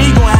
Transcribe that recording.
just